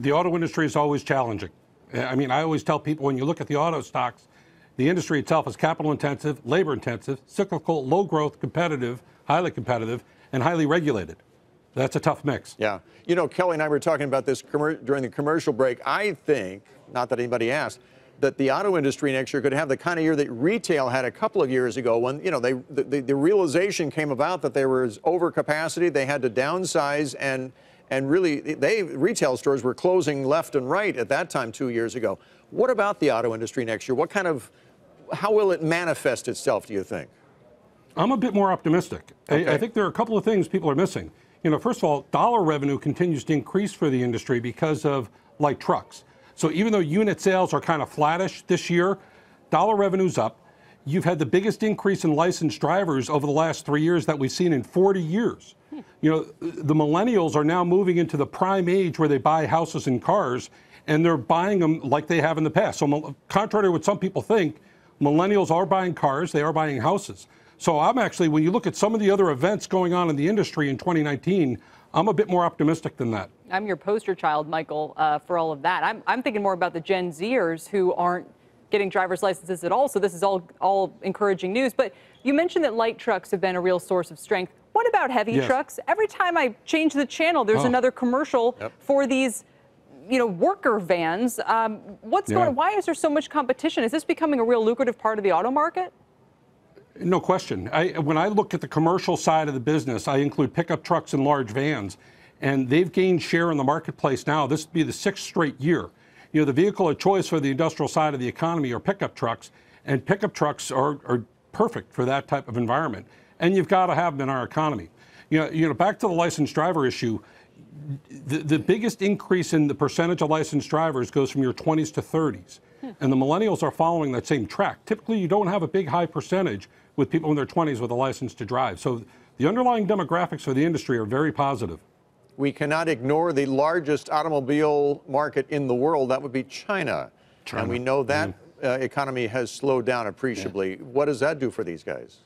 the auto industry is always challenging. I mean, I always tell people when you look at the auto stocks, the industry itself is capital intensive, labor intensive, cyclical, low growth, competitive, highly competitive, and highly regulated. That's a tough mix. Yeah. You know, Kelly and I were talking about this during the commercial break. I think, not that anybody asked, that the auto industry next year could have the kind of year that retail had a couple of years ago when, you know, they, the, the realization came about that there was overcapacity, they had to downsize, and, and really, they retail stores were closing left and right at that time two years ago. What about the auto industry next year? What kind of how will it manifest itself, do you think? I'm a bit more optimistic. Okay. I, I, think there are a couple of things people are missing. You know, first of all, dollar revenue continues to increase for the industry because of light trucks. So even though unit sales are kind of flattish this year, dollar revenue's up. You've had the biggest increase in licensed drivers over the last three years that we've seen in 40 years. Hmm. You know, the millennials are now moving into the prime age where they buy houses and cars, and they're buying them like they have in the past. So, contrary to what some people think, millennials are buying cars, they are buying houses. So I'm actually, when you look at some of the other events going on in the industry in 2019, I'm a bit more optimistic than that. I'm your poster child, Michael, uh, for all of that. I'm, I'm thinking more about the Gen Zers who aren't getting driver's licenses at all. So this is all all encouraging news. But you mentioned that light trucks have been a real source of strength. What about heavy yes. trucks? Every time I change the channel, there's oh. another commercial yep. for these you know, worker vans. Um, what's yeah. going? Why is there so much competition? Is this becoming a real lucrative part of the auto market? No question. I, when I look at the commercial side of the business, I include pickup trucks and large vans, and they've gained share in the marketplace now. This would be the sixth straight year. You know, the vehicle of choice for the industrial side of the economy are pickup trucks, and pickup trucks are, are perfect for that type of environment. And you've got to have them in our economy. You know, you know, back to the licensed driver issue the, the biggest increase in the percentage of licensed drivers goes from your 20s to 30s. Hmm. And the millennials are following that same track. Typically, you don't have a big high percentage with people in their 20s with a license to drive. So the underlying demographics for the industry are very positive. We cannot ignore the largest automobile market in the world. That would be China. China. And we know that mm. uh, economy has slowed down appreciably. Yeah. What does that do for these guys?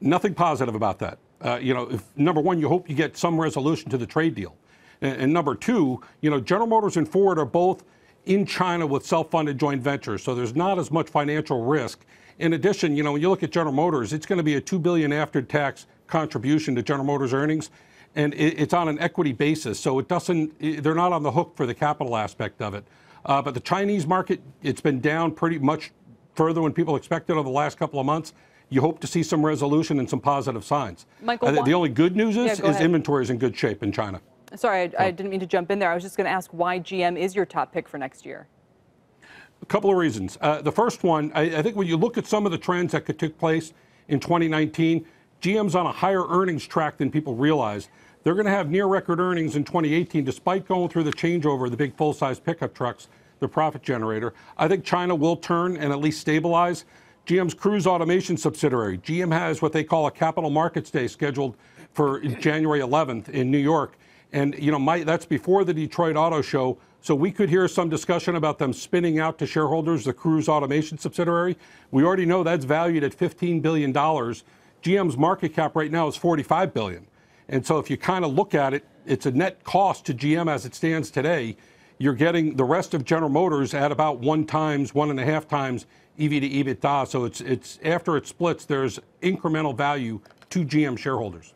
Nothing positive about that. Uh, you know, if, number one, you hope you get some resolution to the trade deal. And, and, number two, you know, General Motors and Ford are both in China with self-funded joint ventures, so there's not as much financial risk. In addition, you know, when you look at General Motors, it's going to be a 2 billion after-tax contribution to General Motors earnings, and it, it's on an equity basis, so it doesn't. They're not on the hook for the capital aspect of it. Uh, but the Chinese market, it's been down pretty much further than people expected over the last couple of months you hope to see some resolution and some positive signs. Michael, uh, the only good news is, yeah, is inventory is in good shape in China. Sorry, I, so. I didn't mean to jump in there. I was just going to ask why GM is your top pick for next year. A couple of reasons. Uh, the first one, I, I, think when you look at some of the trends that could take place in 2019, GM's on a higher earnings track than people realize. They're going to have near record earnings in 2018, despite going through the changeover of the big full size pickup trucks, the profit generator. I think China will turn and at least stabilize. GM's Cruise Automation subsidiary. GM has what they call a Capital Markets Day scheduled for January 11th in New York. And, you know, my, that's before the Detroit Auto Show. So we could hear some discussion about them spinning out to shareholders the Cruise Automation subsidiary. We already know that's valued at $15 billion. GM's market cap right now is 45 billion. And so if you kind of look at it, it's a net cost to GM as it stands today. You're getting the rest of General Motors at about one times, one and a half times EV to EBITDA. So it's it's after it splits, there's incremental value to GM shareholders.